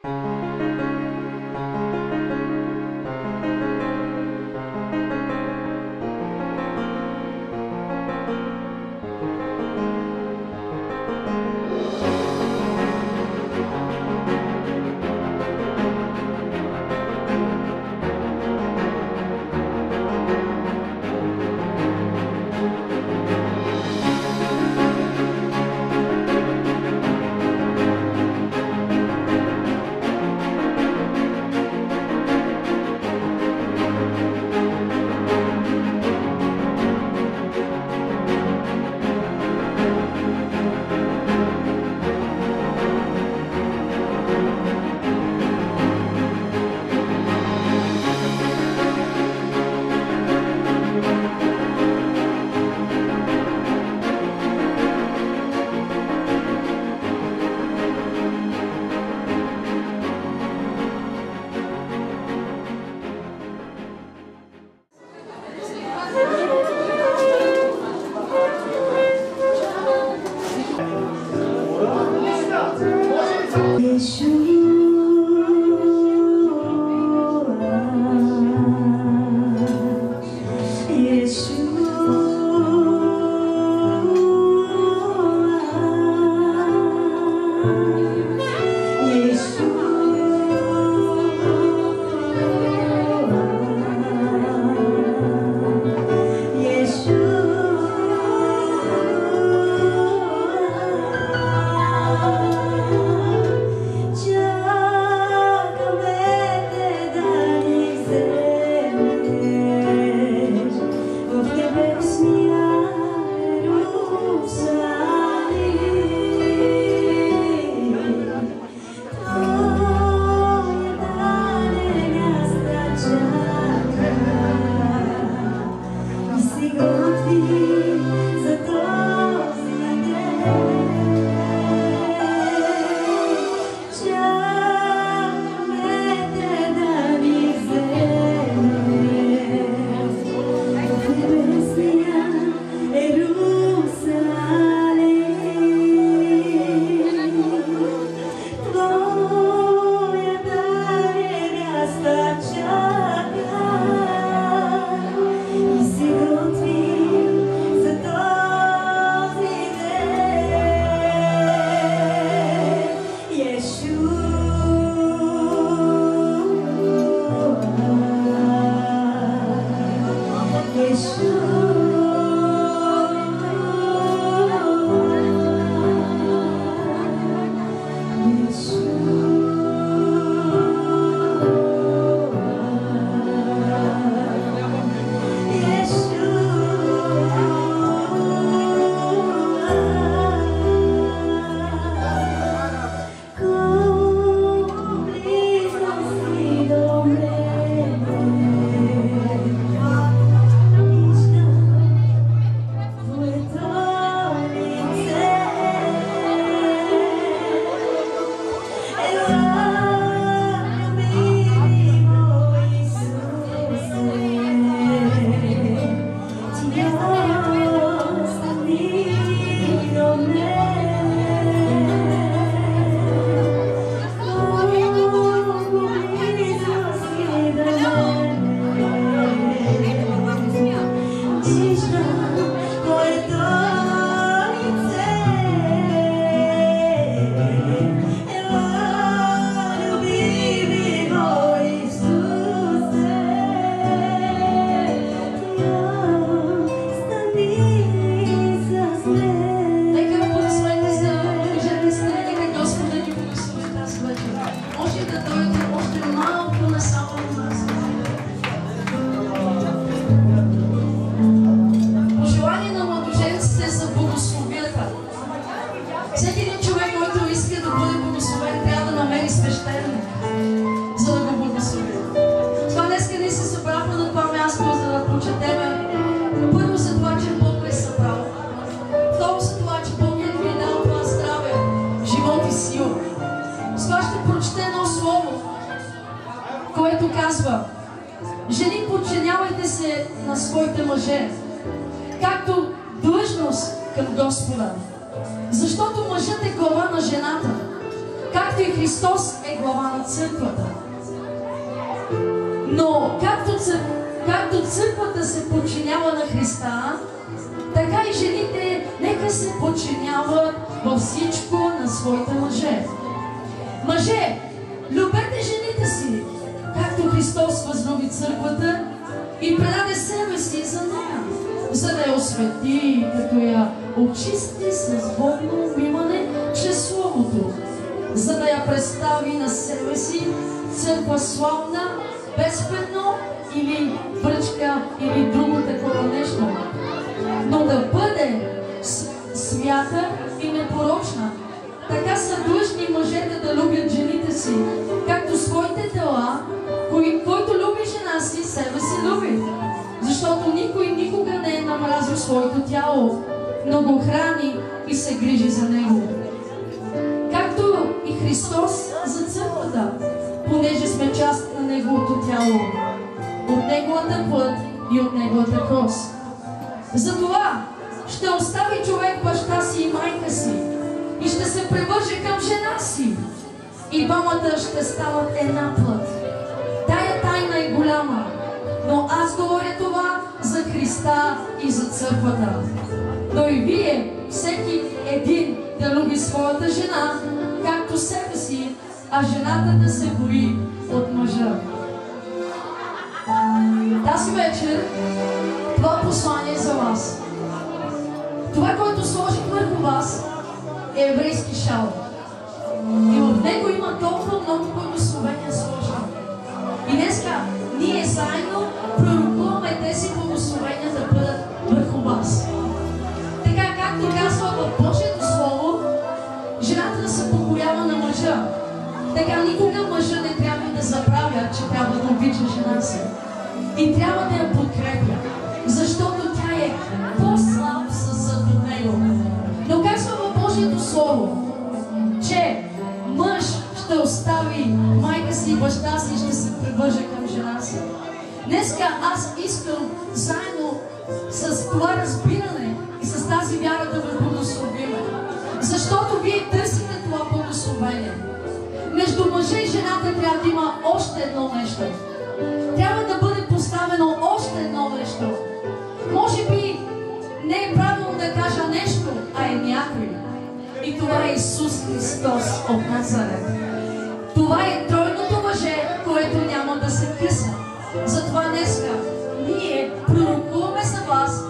Христос мъжа. Така никога мъжа не трябва да забравя, че трябва да обича жена си. И трябва да я подкрепя, защото тя е по-слаб съсъд от него. Но казва в Божието Слово, че мъж ще остави майка си и баща си и ще се превърже към жена си. Днеска аз искам заедно с това разбиране и с тази вяра да ви благословиме. Защото вие търсите благословение. Между мъжа и жената трябва да има още едно нещо. Трябва да бъде поставено още едно нещо. Може би не е правилно да кажа нещо, а е някой. И това е Исус Христос от Назарет. Това е тройното мъже, което няма да се къса. Затова днеска ние пророкуваме за вас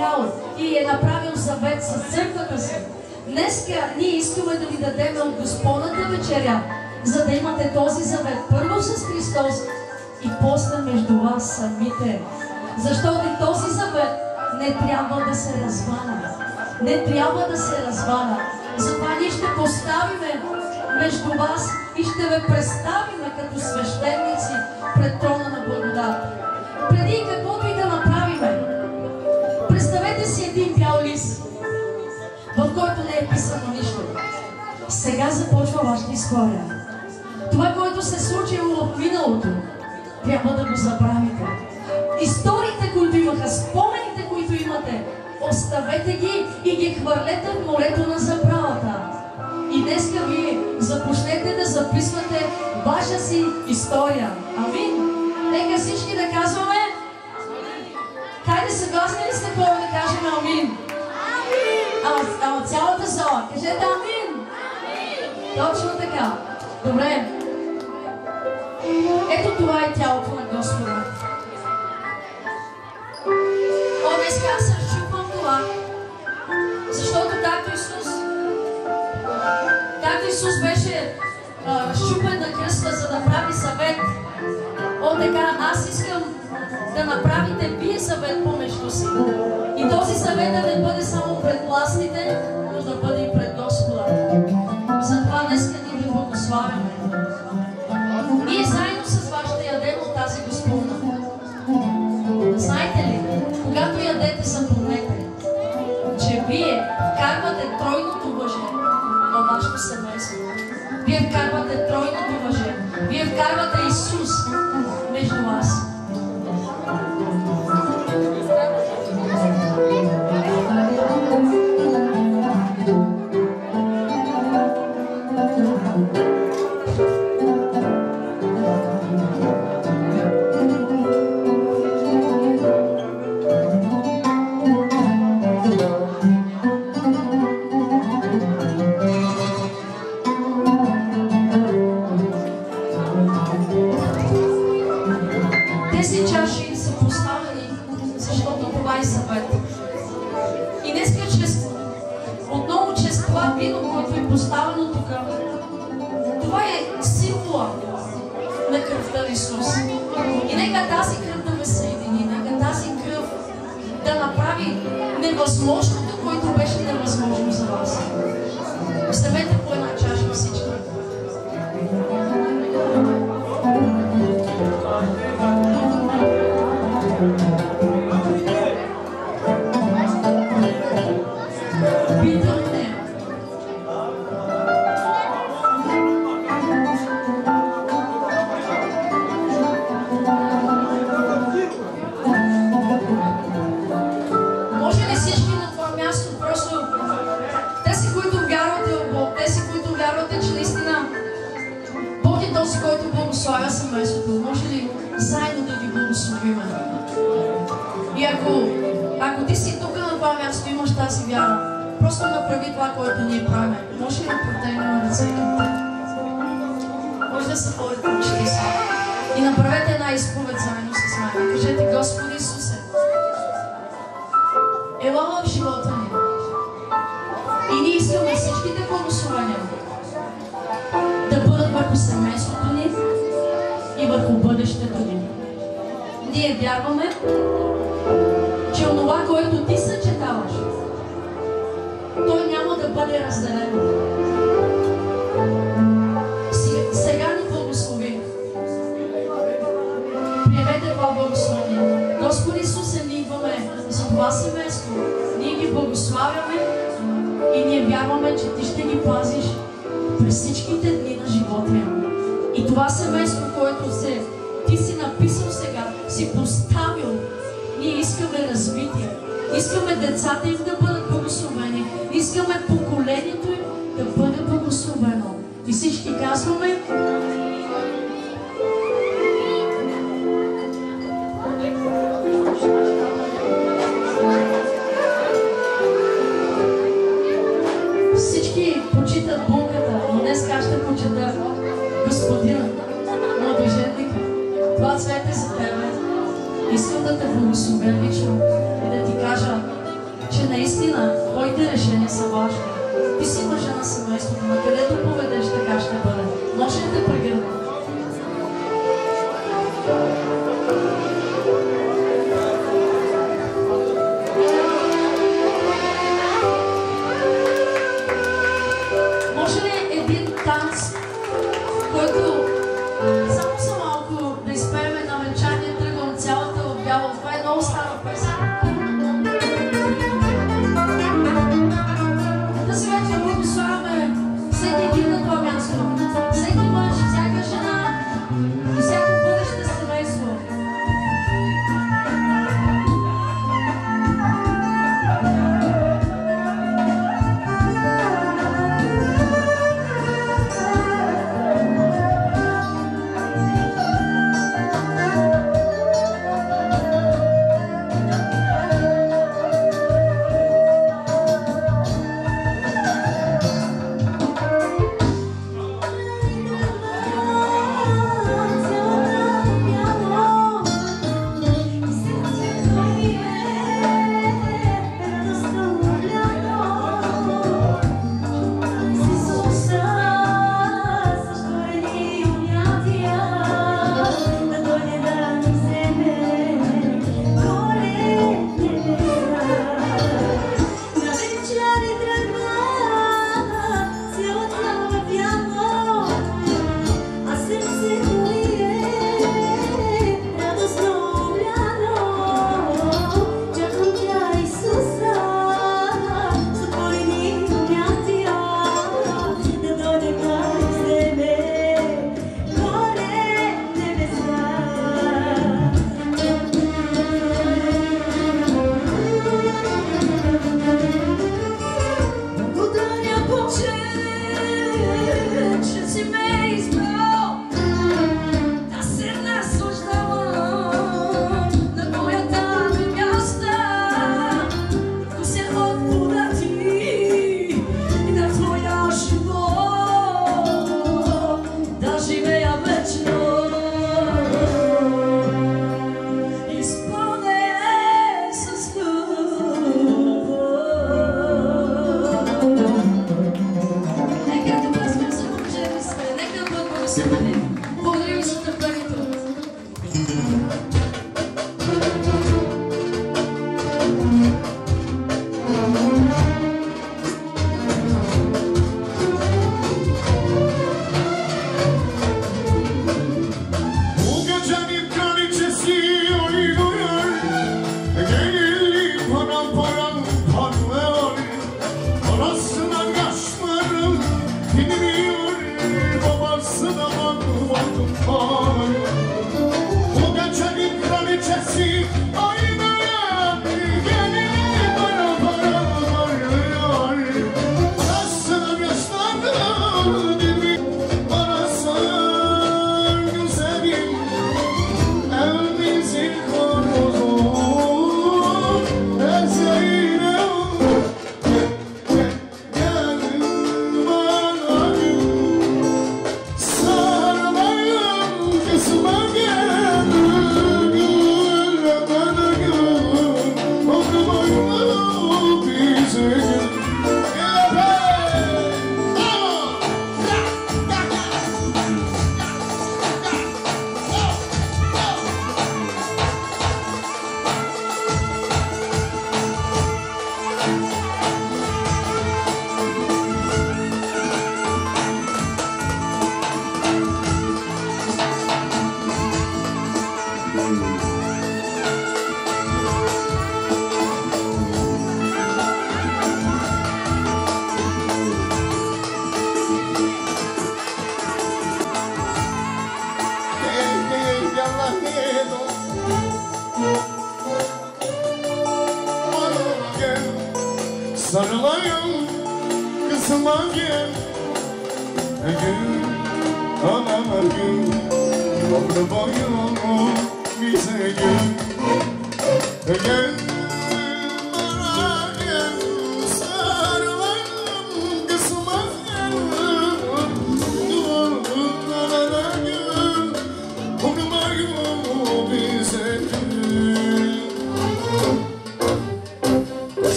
Умрял и е направил завет с църквата си. Днеска ние искаме да ви дадем от Господната вечеря, за да имате този завет първо с Христос и после между вас самите. Защото този завет не трябва да се разваля. Не трябва да се разваля. Затова ние ще поставиме между вас и ще ви представиме като свещеници пред трона на благодат. Преди каквото Сега започва вашата история. Това, което се е случило в миналото, трябва да го забравите. Историите, които имаха, спомените, които имате, оставете ги и ги хвърлете в морето на забравата. И днеска вие започнете да записвате ваша си история. Амин. Нека всички да казваме. Хайде, съгласни ли сте хора да кажем амин? Ама, ама цялата зала, кажете амин. Точно така. Добре. Ето това е тялото на Господа. О, днес аз се щупвам това, защото както Исус, както Исус беше щупен на кръста, за да прави съвет, о, така, аз искам да направите вие съвет помежду си. И този съвет да не бъде само пред властите, но да бъде и пред вашето семейство. Вие вкарвате тройното мъже. Вие вкарвате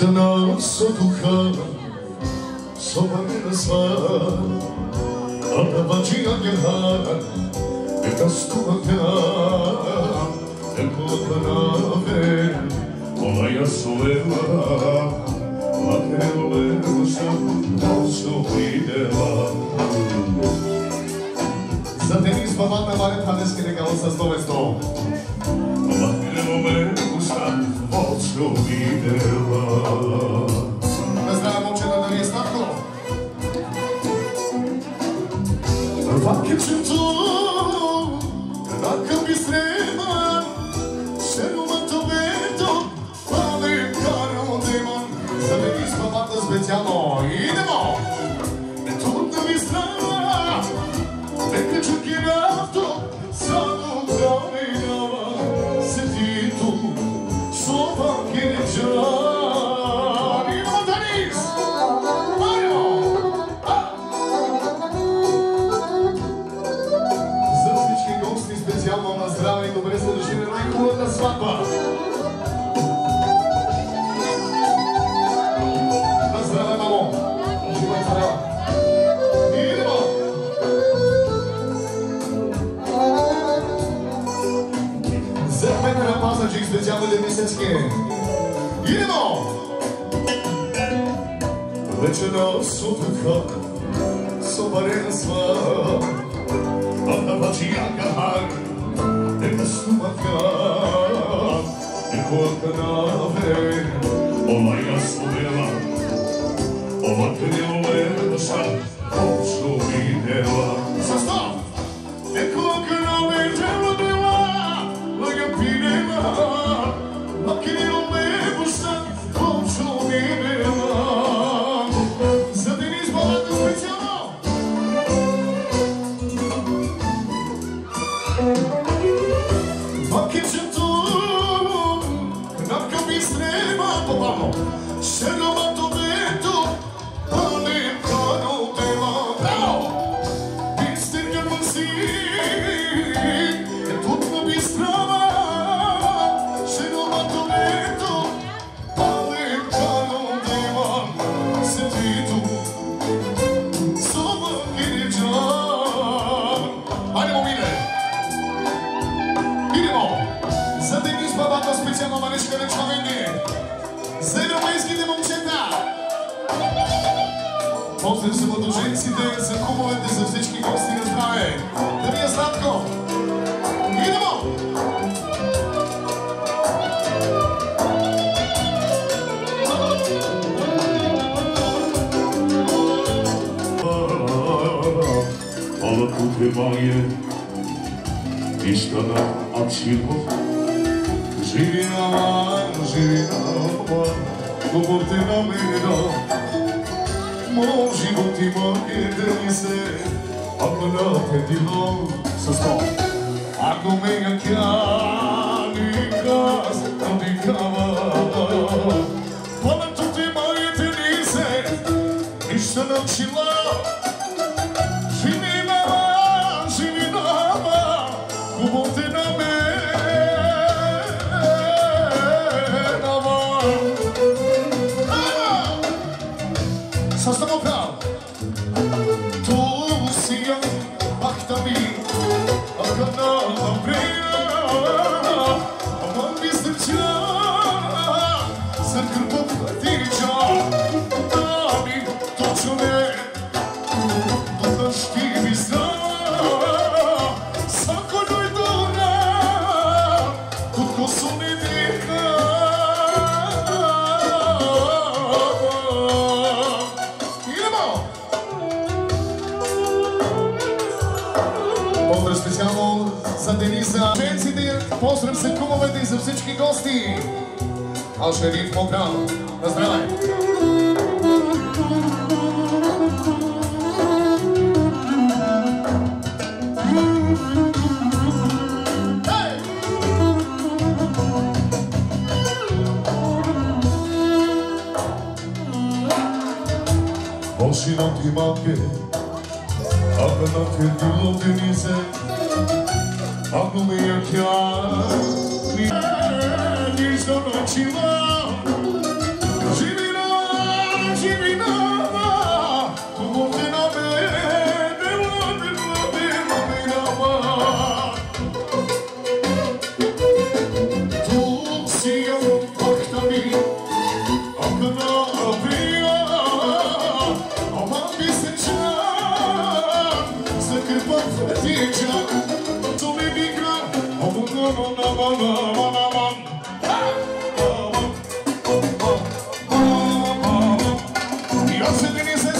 że nas okocha, sobami nas ma, a na badzinie nie ma, i ta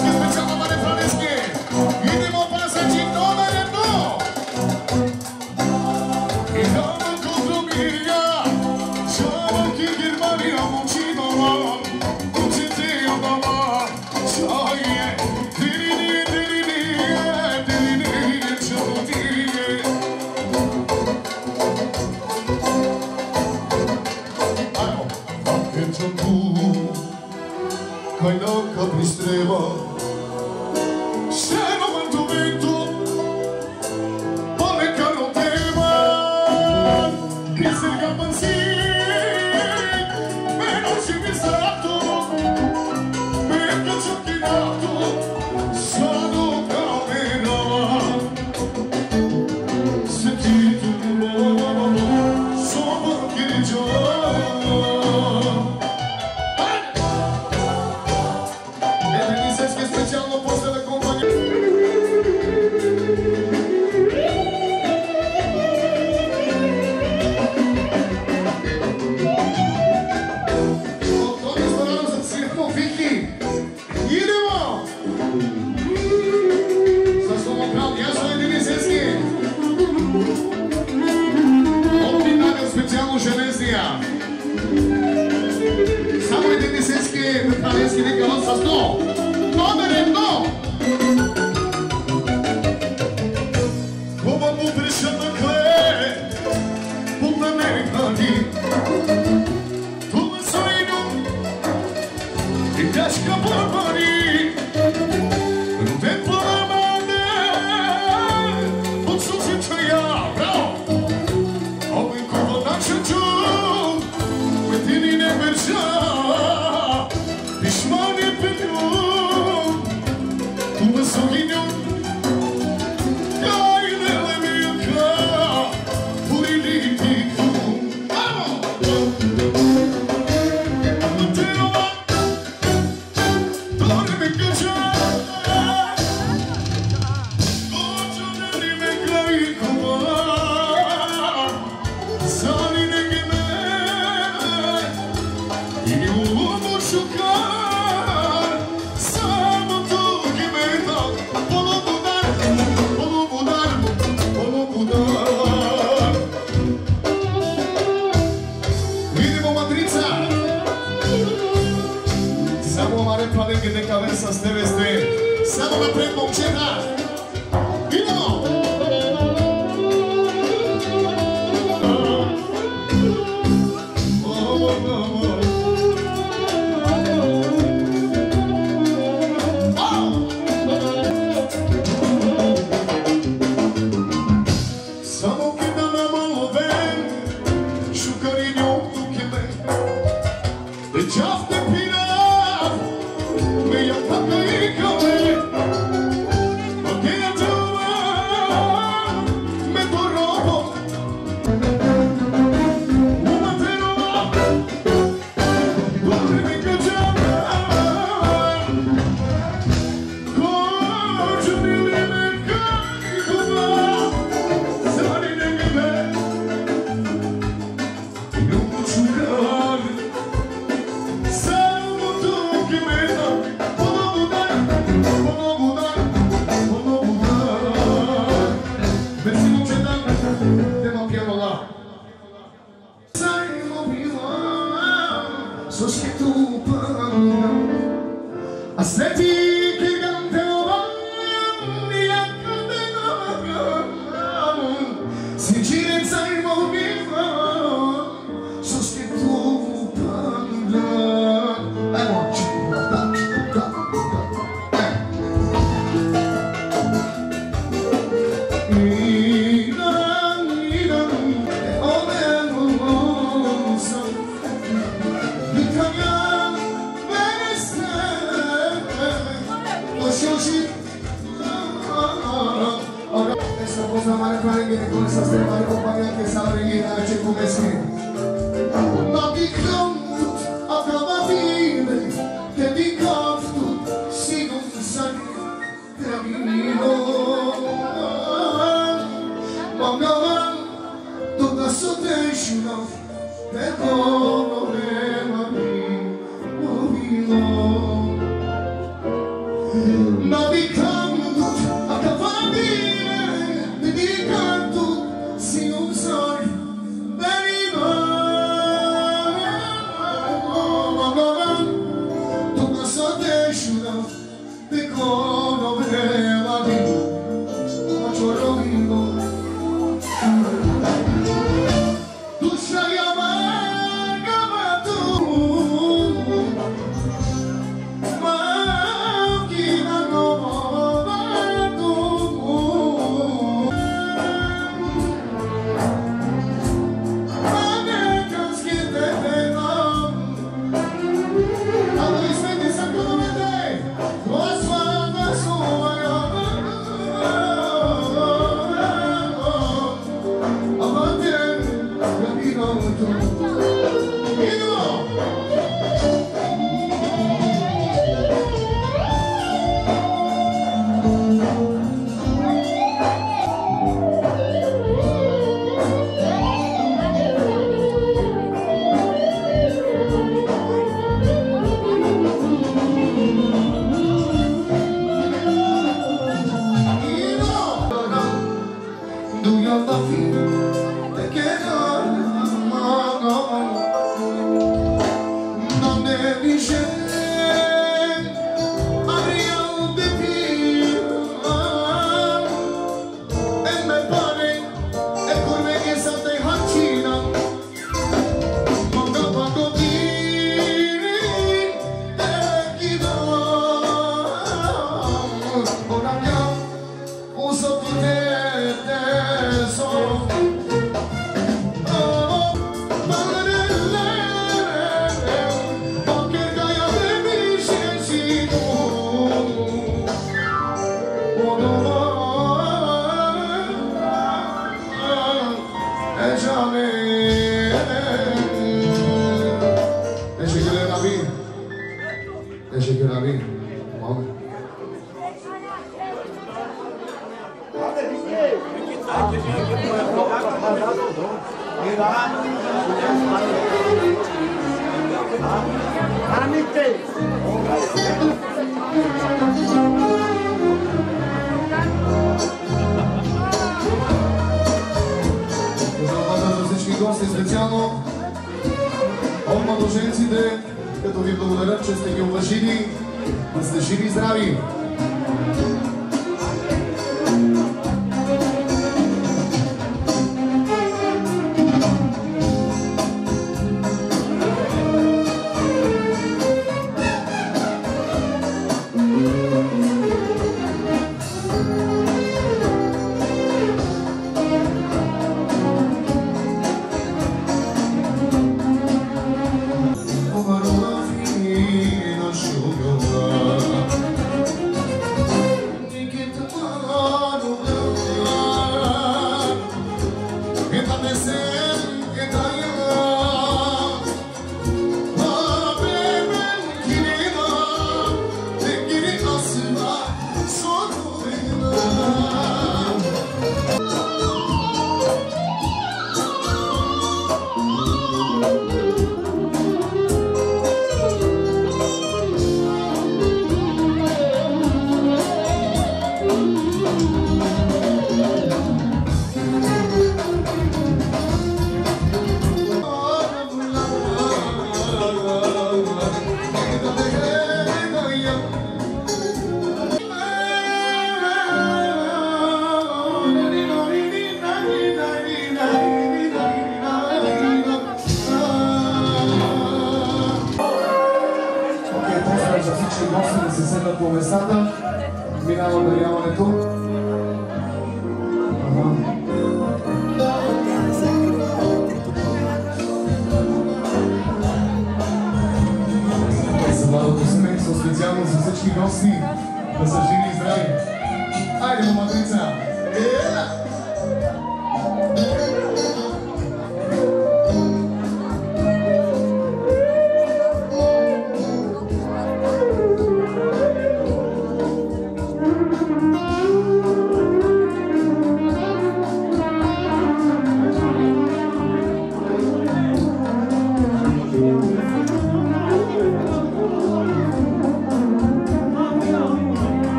Thank you.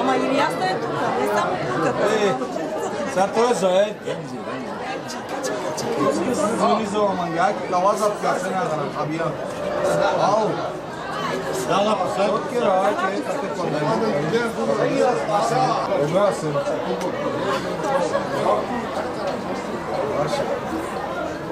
Ама и аз е тук, не само куката. Сега той е заед. Звъни за ламангак, дала за пясеня да нахабия. Ау! Дала посед. Окей, рай, че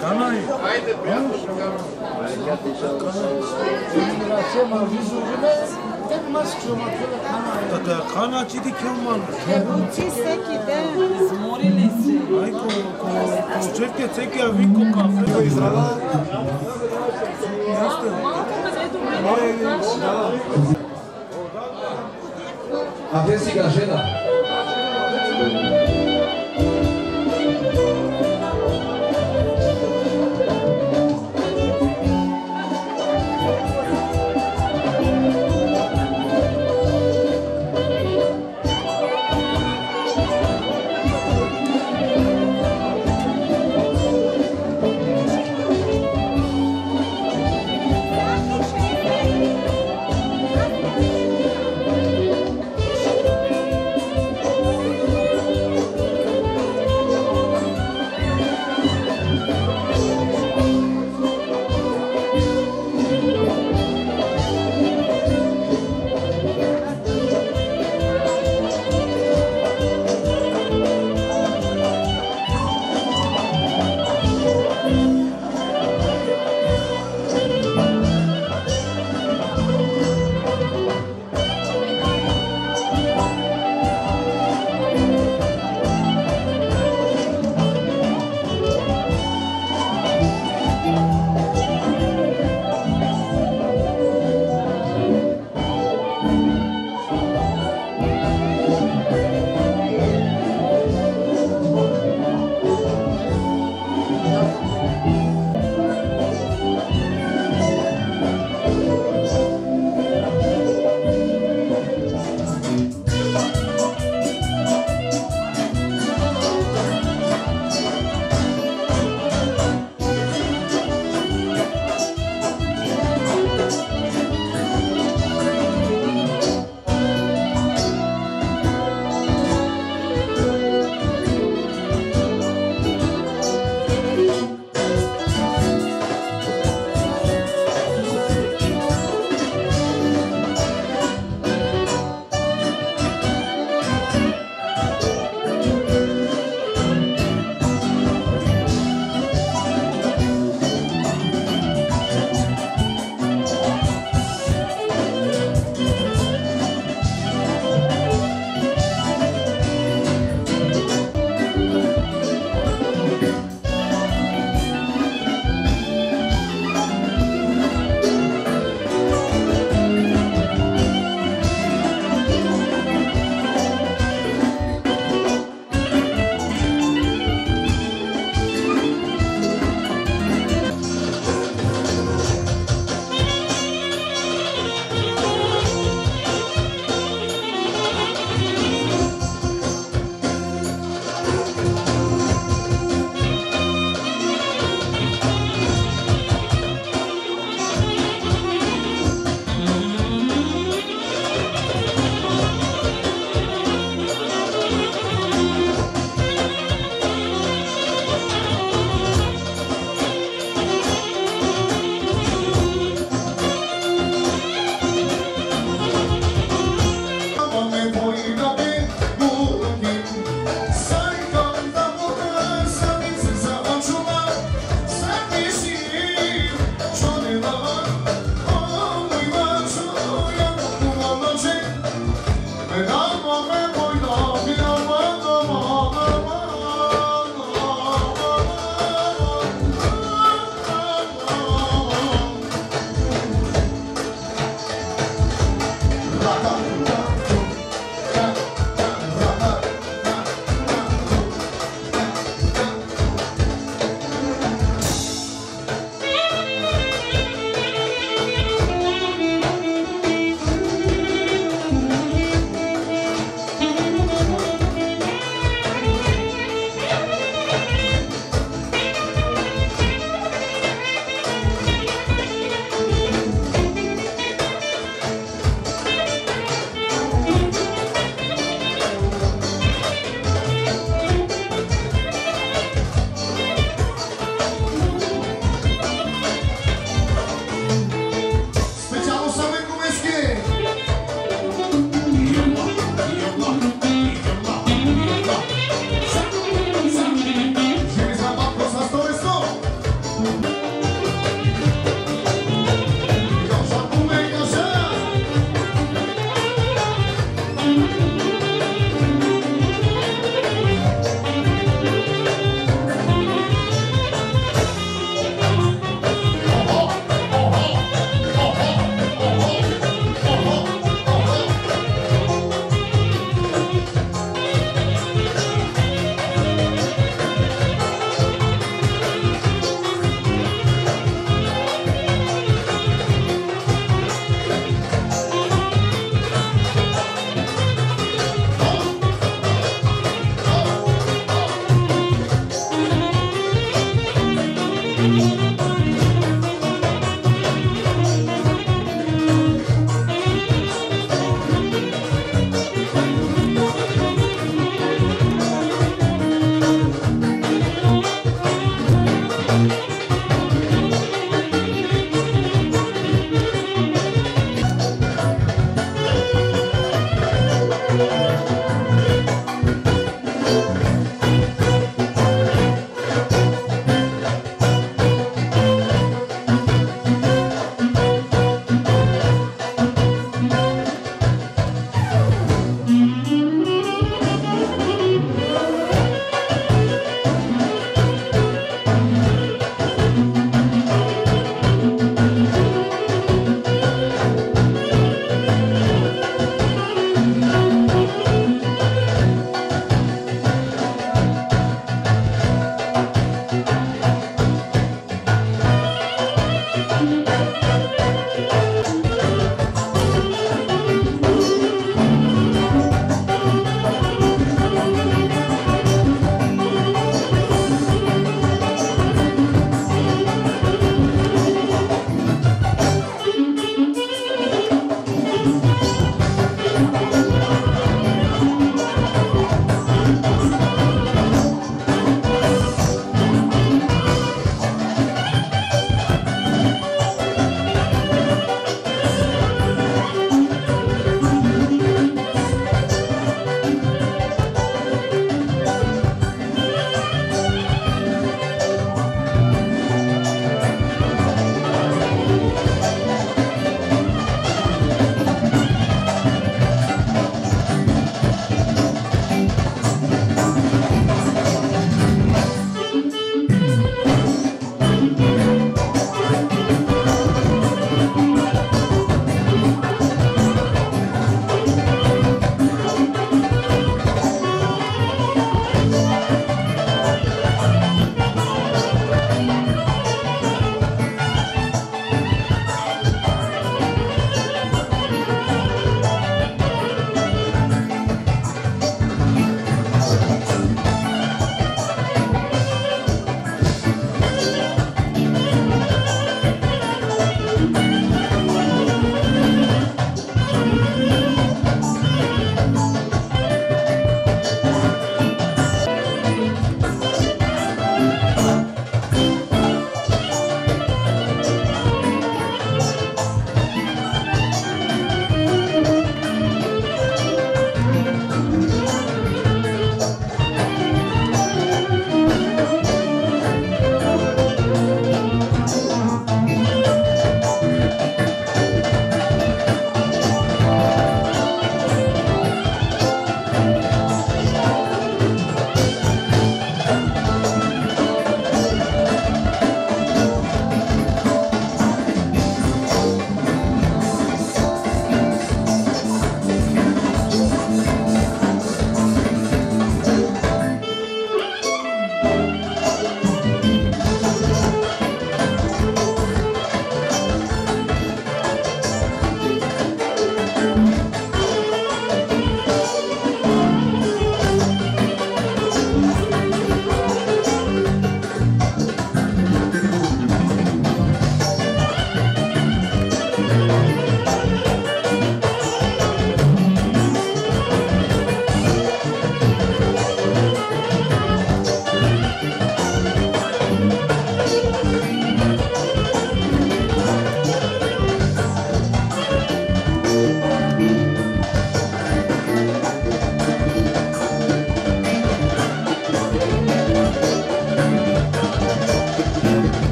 подали. Ема се. Kana çidi kılman. Учи всеки ден, изморили се. Ай, ко, ко, ко, чевке цеке вико кафе. Израда. Atenție, Gajeda.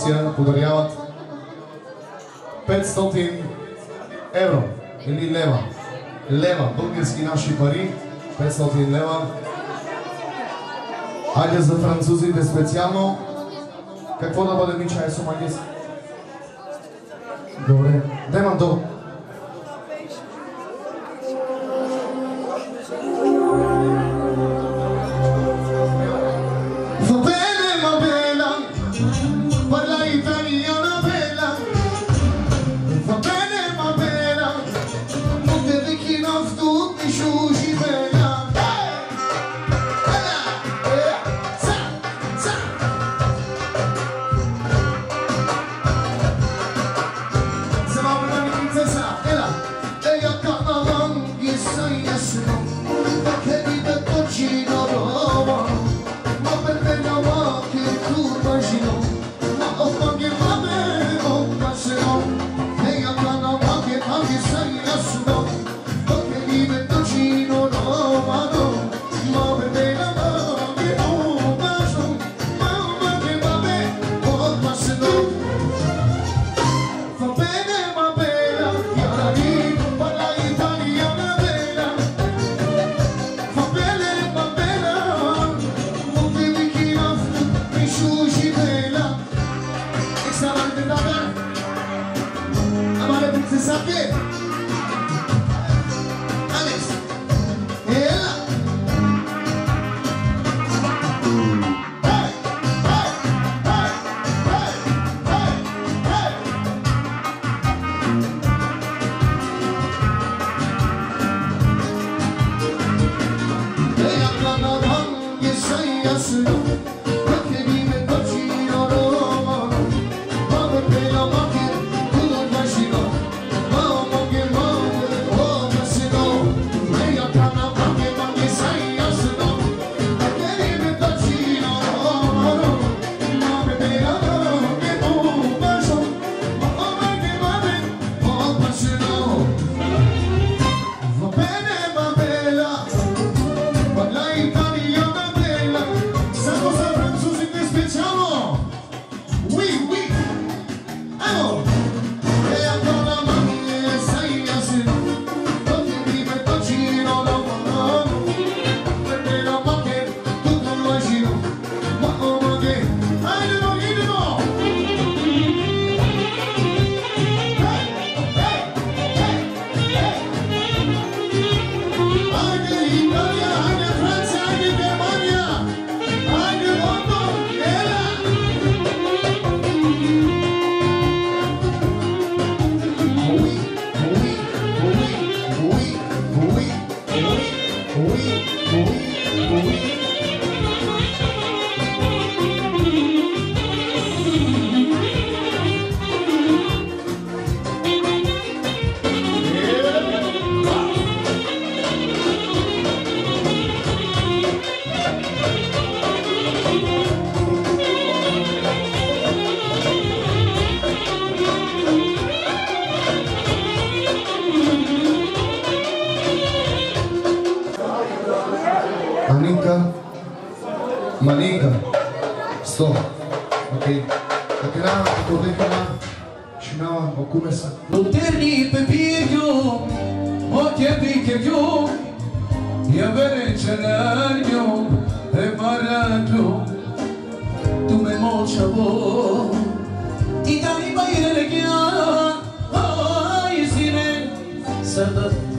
Франция подаряват 500 евро или лева. Лева, български наши пари, 500 лева. Айде за французите специално. Какво да бъде, ми, чай, сумагист? Добре. Демандо. Maninka, Maninka, Sto. ok, Katira, Kodekana, Shinawa, Okumesa. Uteri pepirjo, Otje pikirjo, Javere celarjo, Emarato, Tu me mochavo, boh. Titani oh, Ay sire, Sardat.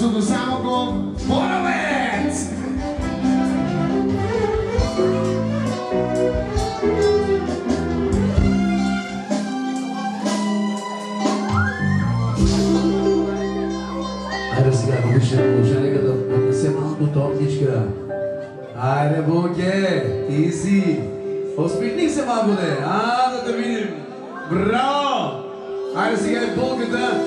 близо до Самоков, Боровец! Хайде сега, ако обичате, момчета, да понесе малко топничка. Айде, Боке, ти си. Усмихни се малко, де. А, да те видим. Браво! Айде сега е и полката.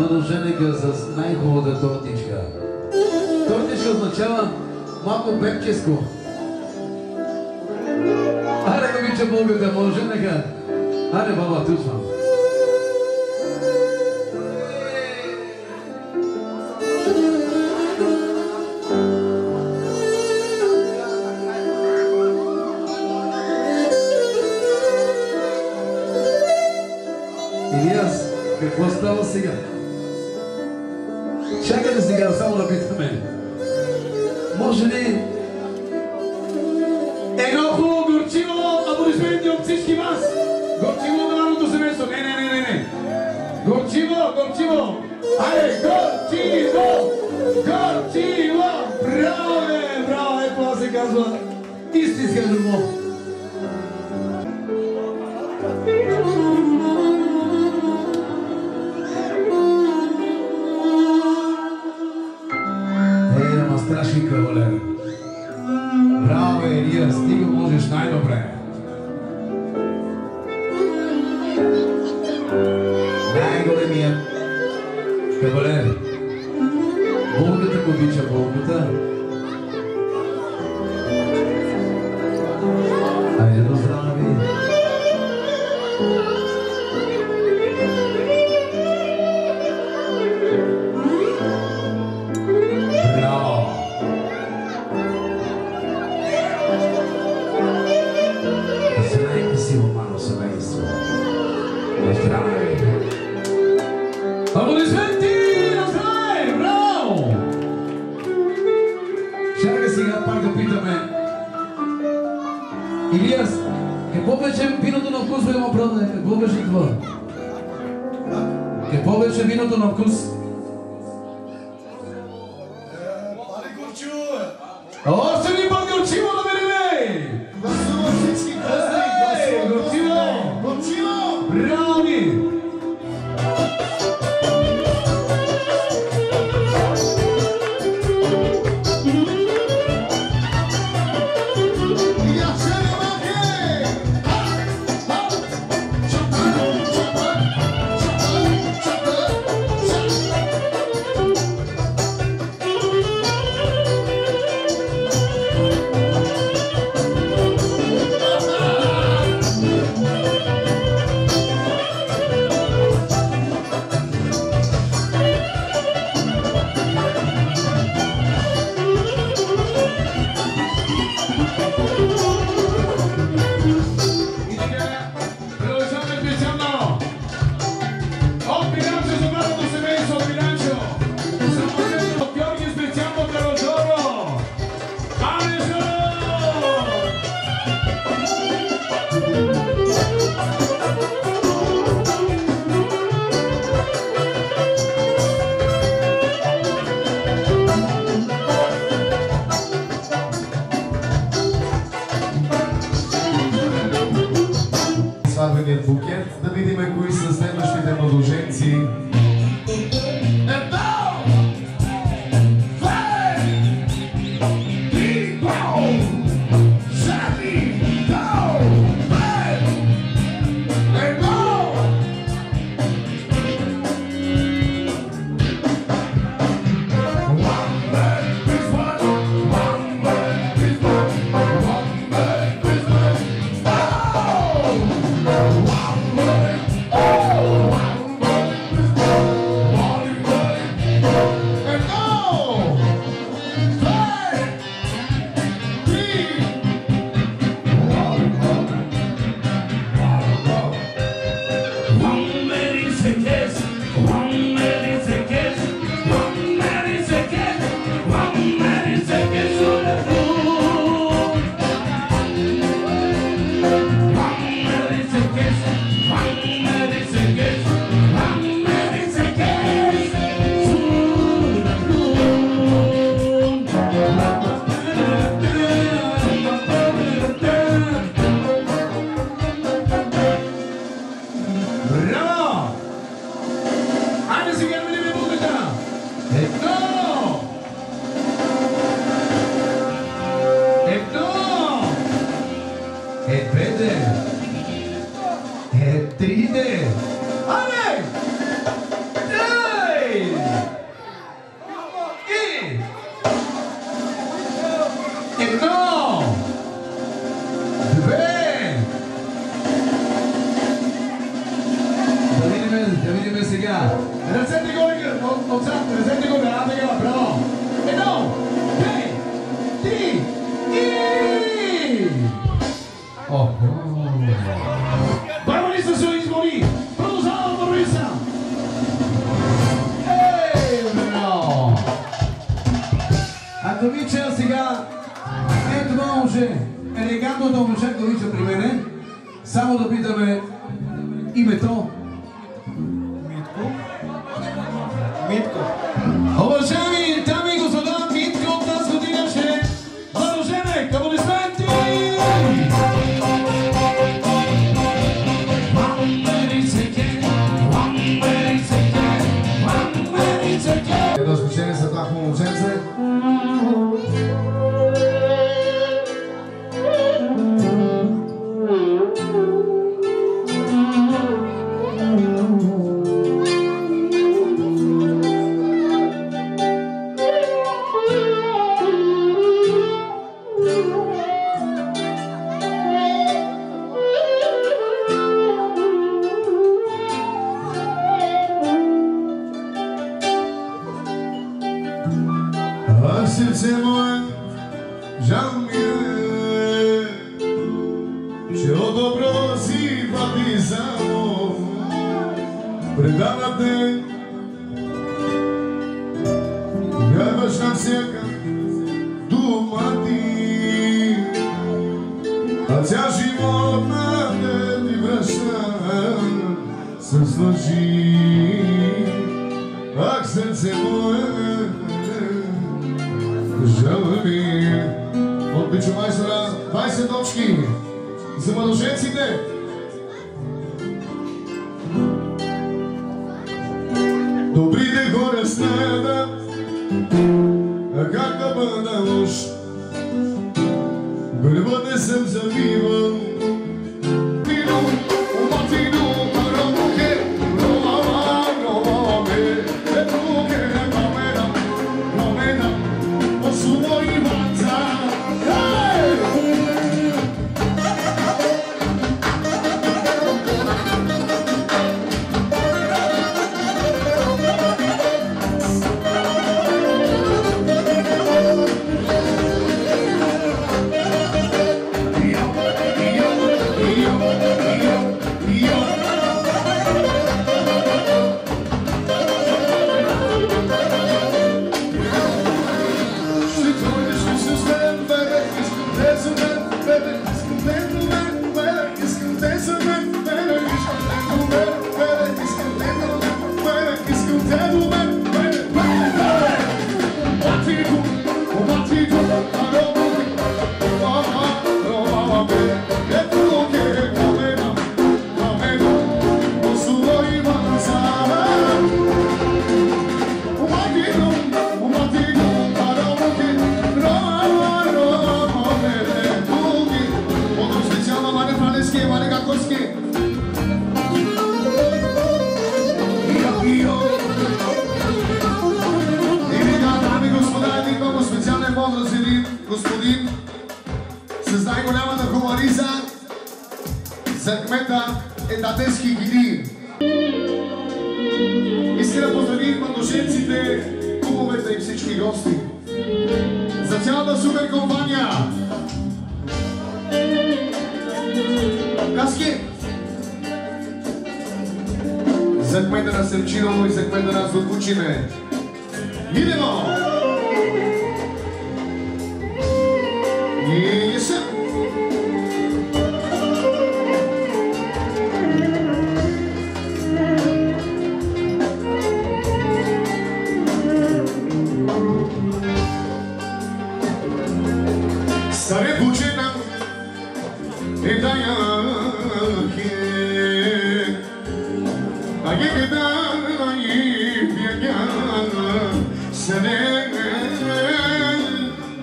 мъношеника с най-хубавата тортичка. Тортичка означава малко пепческо. Аре, обича Бога да мъношеника. Аре, баба, тусвам.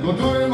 Но то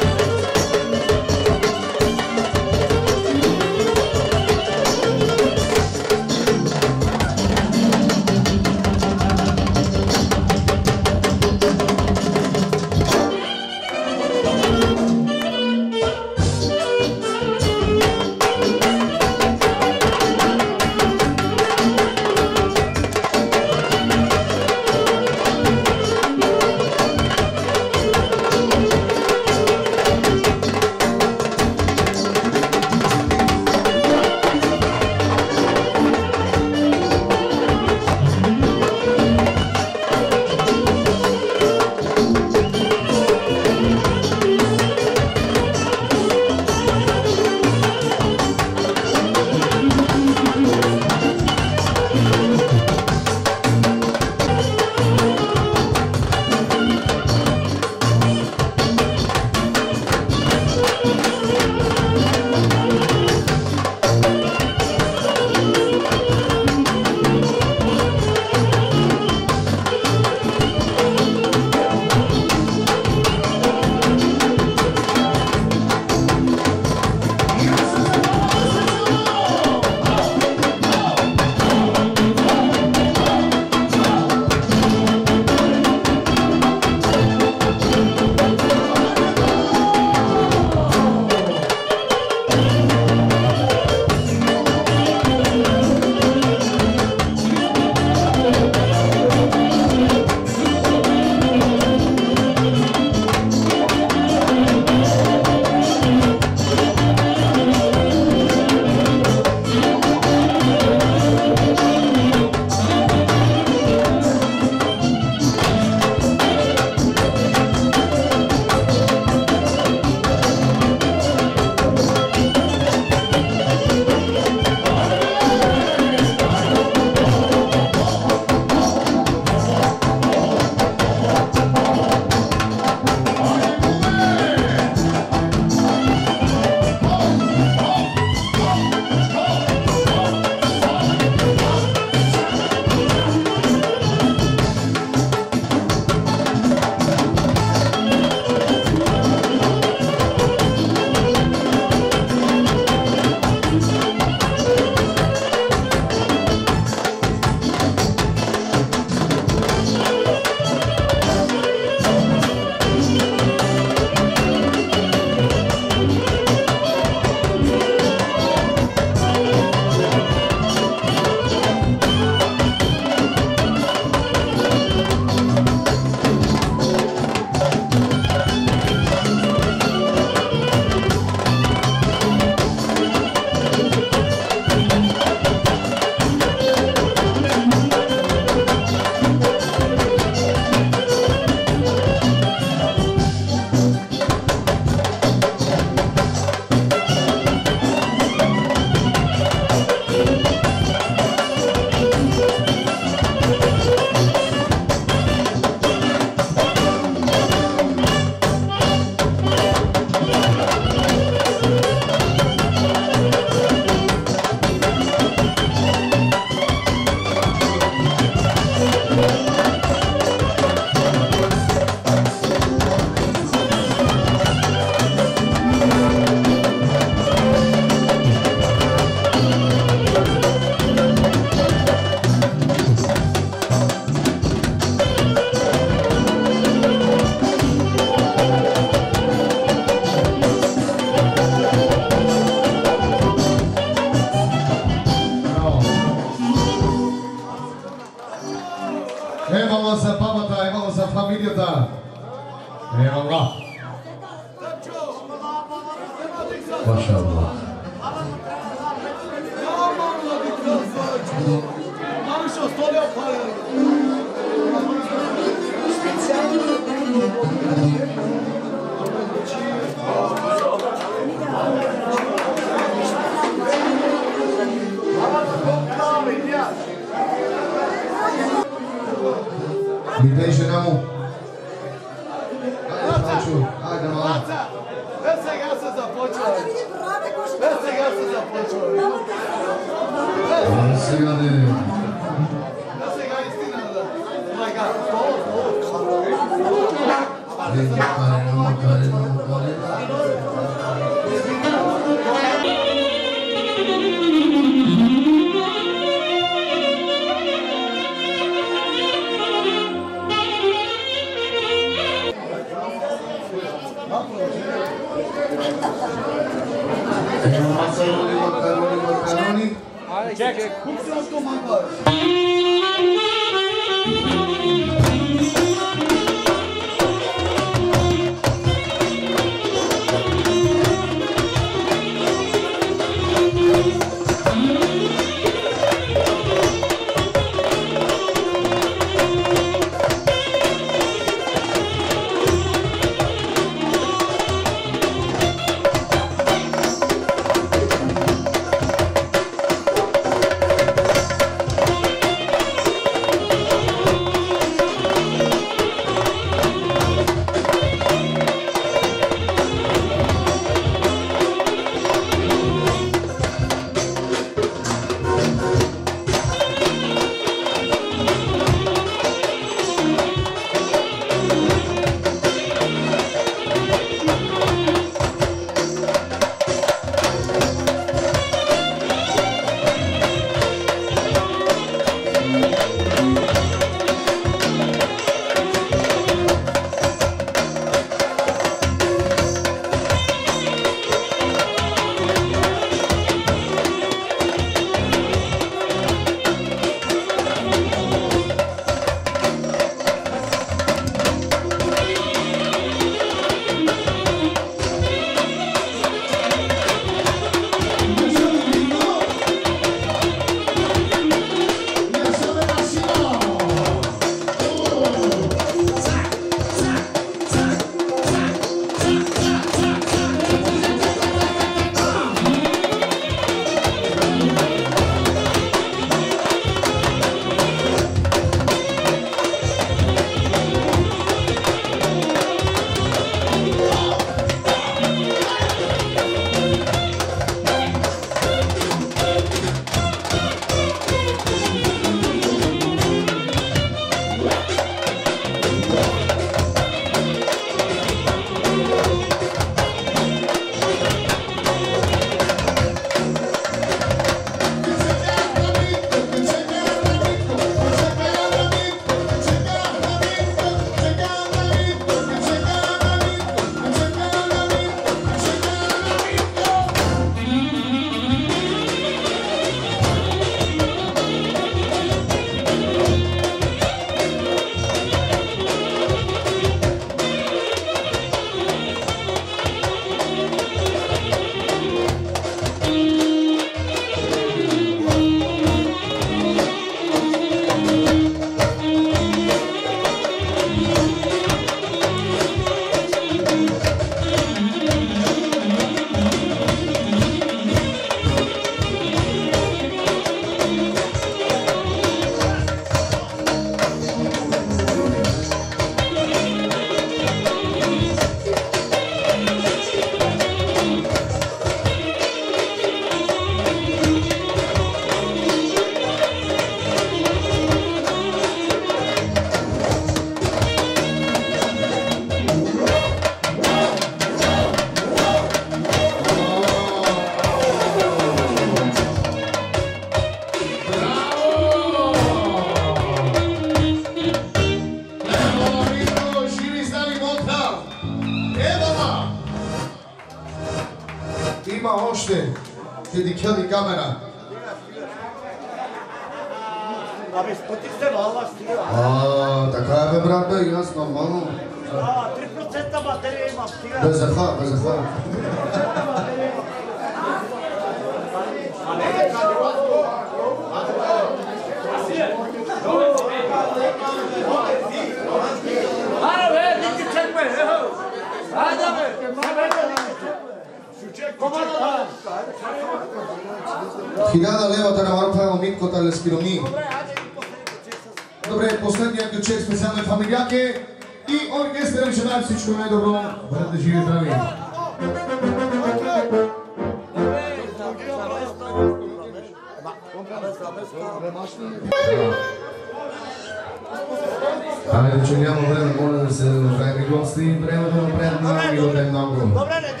Айде, че няма време, моля да се направим гости. Времето напредна и да много. Добре, не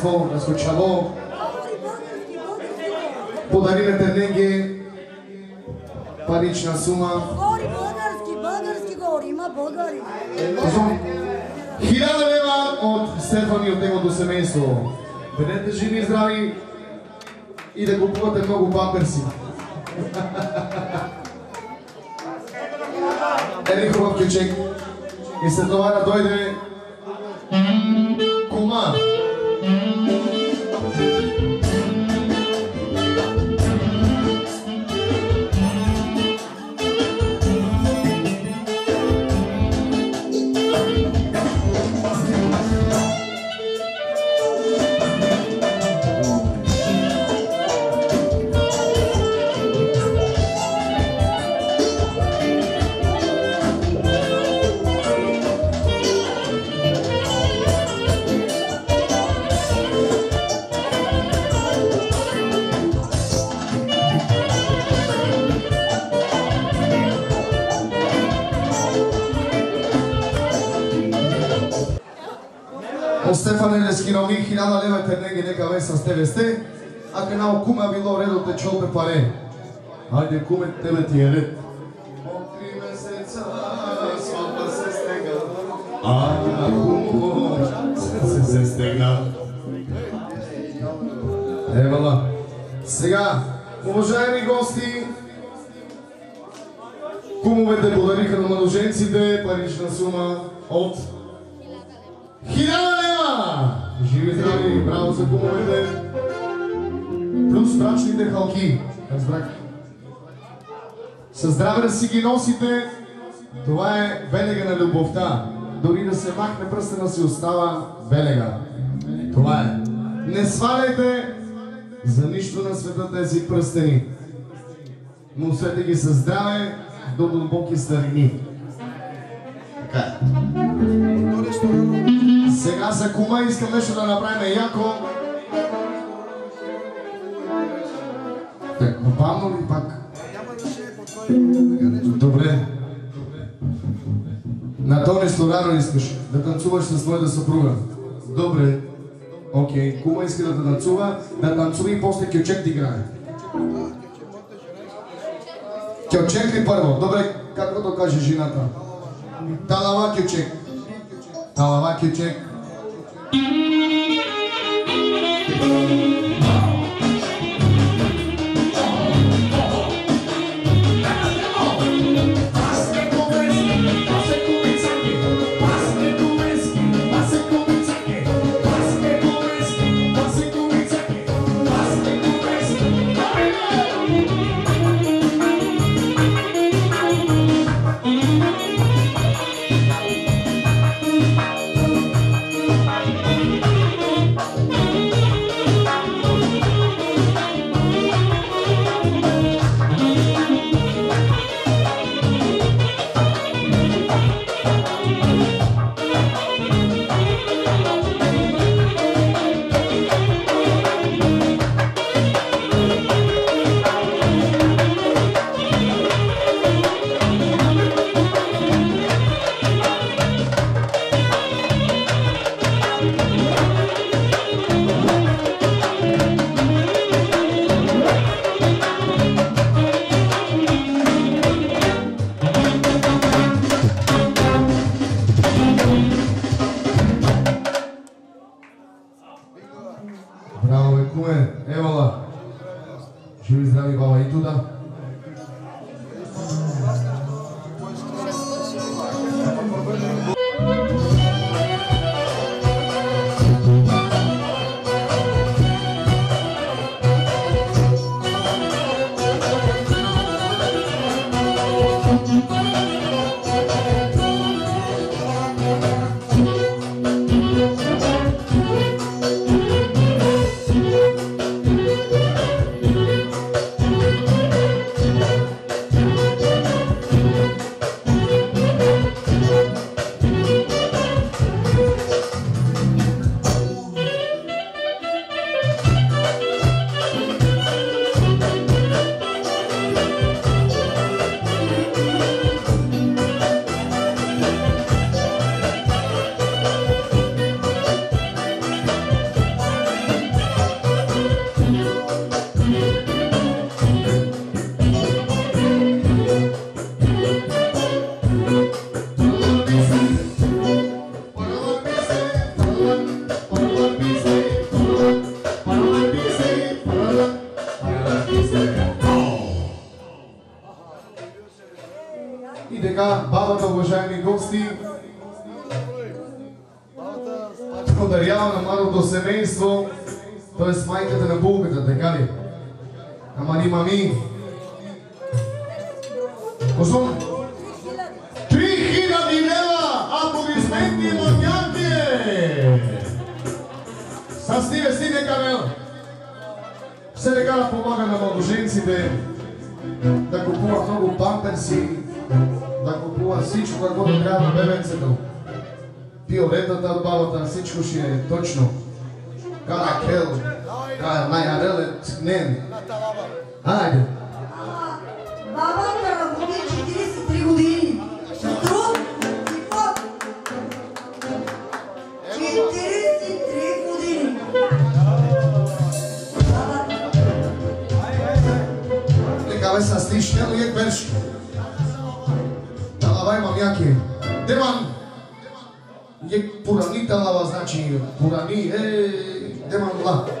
семейство, на смо чало. Подариме Терненге парична сума. Гори български, български гори, има българи. Хиляда лева от Стефан и от неговото семейство. Бъдете живи и здрави и да купувате много памперси. Един хубав ключек. И след това да дойде било редо те чолпе паре. Хайде куме, тебе ти е ред. От три месеца сватба се стега, а кумо се се стегна. Сега, уважаеми гости, кумовете подариха на младоженците парична сума от Хиляда лева! Живи здрави, браво за кумовете! Плюс брачните халки. Разбрах. Със здраве да си ги носите. Това е белега на любовта. Дори да се махне пръстена си остава белега. Това е. Не сваляйте за нищо на света тези пръстени. Носете ги със здраве до дълбоки старини. Така е. Сега за кума искам нещо да направим яко. Бавно ли пак? Добре. На Тони Стораро искаш да танцуваш със своята съпруга. Добре. Окей, кума иска да танцува, да танцува и после кючек ти играе. Кючек ли първо? Добре, какво да каже жената? Талава кючек. Талава кючек. Браво, И така, бабата, уважаеми гости, подарява на младото семейство, т.е. майката на булката, така ли? Ама ни мами. Косум? Три хиляди лева! Аплодисменти, младяки! Са стига, стига, Карел! Все така да помага на младоженците да купува много памперси, да купува всичко, каквото трябва на бебенцето. Пиолетата от бабата, всичко ще е точно. Каракел, най-арелет, не. Хайде. Бабата работи 43 години. Труд и пот. 43 години. Бабата. Така бе, са стишня, но як берш. jakie? Dywan, je puranita lava znači purani, e, dywan la.